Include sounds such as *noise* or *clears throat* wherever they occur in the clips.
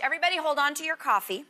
Everybody hold on to your coffee.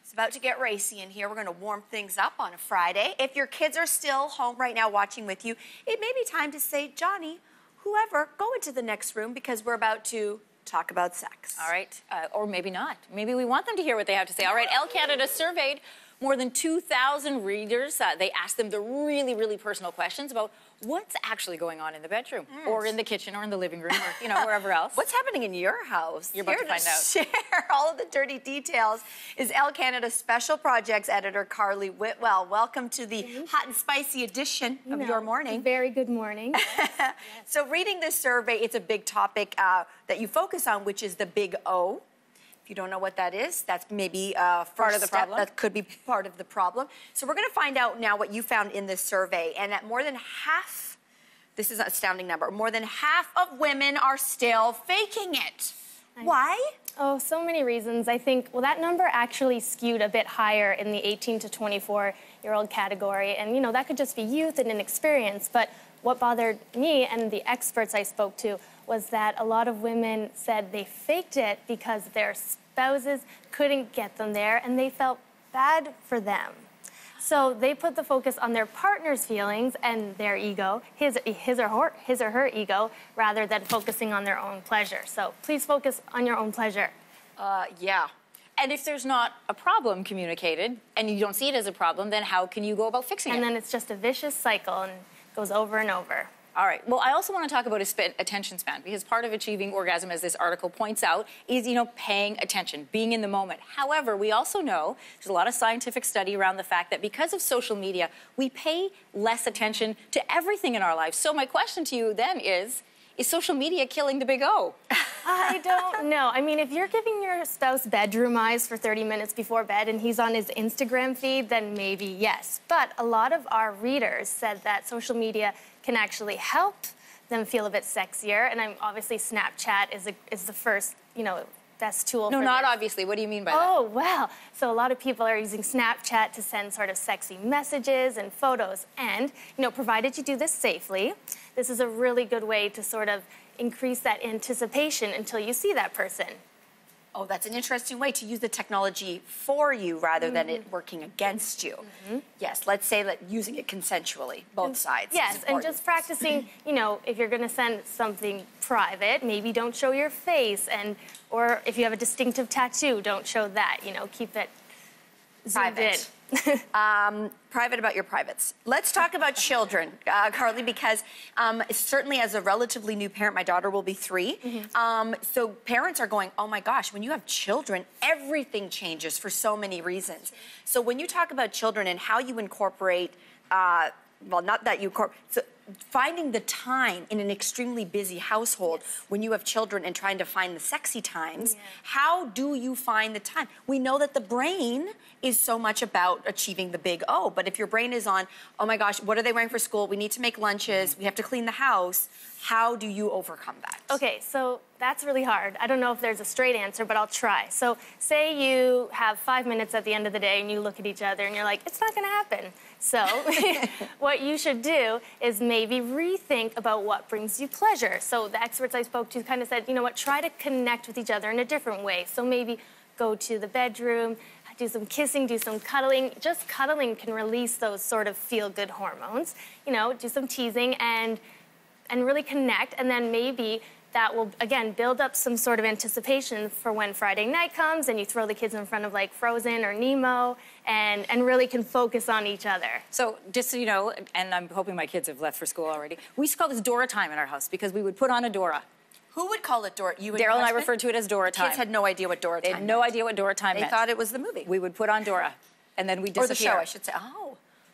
It's about to get racy in here. We're going to warm things up on a Friday. If your kids are still home right now watching with you, it may be time to say, Johnny, whoever, go into the next room because we're about to talk about sex. All right, uh, or maybe not. Maybe we want them to hear what they have to say. All right, Elle Canada surveyed more than 2,000 readers. Uh, they asked them the really, really personal questions about what's actually going on in the bedroom mm. or in the kitchen or in the living room or, you know, wherever *laughs* else. what's happening in your house? You're about Here to find to out. *laughs* share all of the dirty details is Elle Canada Special Projects Editor Carli Whitwell. Welcome to the mm-hmm. hot and spicy edition of no, your morning. Very good morning. *laughs* So reading this survey, it's a big topic uh, that you focus on, which is the big O. If you don't know what that is, that's maybe a uh, part of the problem. That could be part of the problem. So we're going to find out now what you found in this survey, and that more than half, this is an astounding number, more than half of women are still faking it. Why? Oh, so many reasons. I think, well, that number actually skewed a bit higher in the 18 to 24 year old category. And, you know, that could just be youth and inexperience. But what bothered me and the experts I spoke to was that a lot of women said they faked it because their spouses couldn't get them there and they felt bad for them. So they put the focus on their partner's feelings and their ego, his, his, or her, his or her ego, rather than focusing on their own pleasure. So please focus on your own pleasure. Uh, yeah. And if there's not a problem communicated and you don't see it as a problem, then how can you go about fixing and it? And then it's just a vicious cycle and goes over and over. All right. Well, I also want to talk about attention span because part of achieving orgasm, as this article points out, is you know paying attention, being in the moment. However, we also know there's a lot of scientific study around the fact that because of social media, we pay less attention to everything in our lives. So my question to you then is. Is social media killing the big O? I don't know. I mean, if you're giving your spouse bedroom eyes for 30 minutes before bed and he's on his Instagram feed, then maybe yes. But a lot of our readers said that social media can actually help them feel a bit sexier. And I'm obviously Snapchat is, a, is the first, you know, best tool. No, not this. obviously. What do you mean by oh, that? Oh, well. So a lot of people are using Snapchat to send sort of sexy messages and photos. And, you know, provided you do this safely, this is a really good way to sort of increase that anticipation until you see that person. Oh, that's an interesting way to use the technology for you rather mm-hmm. than it mm-hmm. working against you. Mm-hmm. Yes, let's say that using it consensually, both and, sides. Yes, and just practicing, *clears throat* you know, if you're going to send something private, maybe don't show your face and or if you have a distinctive tattoo, don't show that, you know, keep it private. *laughs* um, private about your privates. Let's talk about children, uh, Carli, because um, certainly as a relatively new parent, my daughter will be 3 mm-hmm. um, so parents are going, oh my gosh, when you have children, everything changes for so many reasons. So when you talk about children and how you incorporate, uh, well, not that you incorporate, so finding the time in an extremely busy household yes. when you have children and trying to find the sexy times, yeah. how do you find the time? We know that the brain is so much about achieving the big O, but if your brain is on, oh my gosh, what are they wearing for school? We need to make lunches, mm-hmm. we have to clean the house. How do you overcome that? Okay, so that's really hard. I don't know if there's a straight answer, but I'll try. So, say you have five minutes at the end of the day and you look at each other and you're like, it's not gonna happen. So, *laughs* what you should do is maybe rethink about what brings you pleasure. So, the experts I spoke to kind of said, you know what, try to connect with each other in a different way. So, maybe go to the bedroom, do some kissing, do some cuddling. Just cuddling can release those sort of feel good hormones. You know, do some teasing and and really connect and then maybe that will again build up some sort of anticipation for when Friday night comes and you throw the kids in front of like Frozen or Nemo and, and really can focus on each other. So just so you know, and I'm hoping my kids have left for school already, we used to call this Dora time in our house because we would put on a Dora. Who would call it Dora? You and Daryl and I referred to it as Dora time. Kids had no idea what Dora time. They had no meant. idea what Dora time they meant. They thought it was the movie. We would put on Dora, and then we disappear. Or the show, I should say. Oh.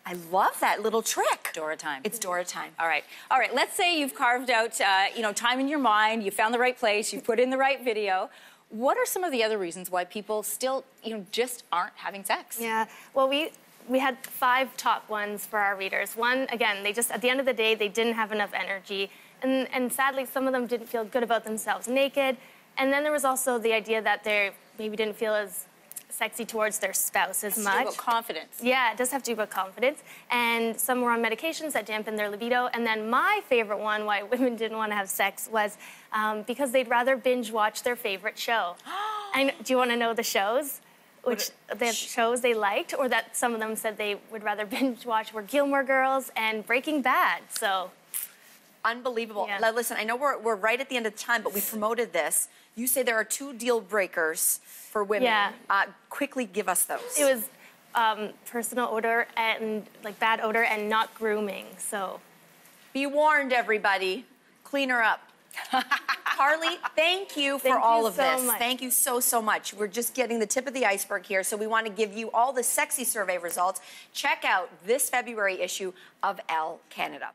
I love that little trick. Dora time. It's Dora time. All right. All right. Let's say you've carved out, uh, you know, time in your mind. You found the right place. You put in the right video. What are some of the other reasons why people still, you know, just aren't having sex? Yeah. Well, we we had five top ones for our readers. One, again, they just at the end of the day they didn't have enough energy, and and sadly some of them didn't feel good about themselves naked. And then there was also the idea that they maybe didn't feel as sexy towards their spouse as much. about confidence. Yeah, it does have to do about confidence. And some were on medications that dampen their libido. And then my favorite one, why women didn't want to have sex, was um, because they'd rather binge watch their favorite show. *gasps* and do you want to know the shows? Which the shows they liked, or that some of them said they would rather *laughs* binge watch were Gilmore Girls and Breaking Bad. So Unbelievable. Yeah. Now, listen, I know we're, we're right at the end of the time, but we promoted this. You say there are two deal breakers for women. Yeah. Uh, quickly give us those. it was um, personal odor and like bad odor and not grooming. So Be warned, everybody. Clean her up. *laughs* Carli, thank you for Thank you all of so this. much. Thank you so, so much. We're just getting the tip of the iceberg here, so we want to give you all the sexy survey results. Check out this February issue of Elle Canada.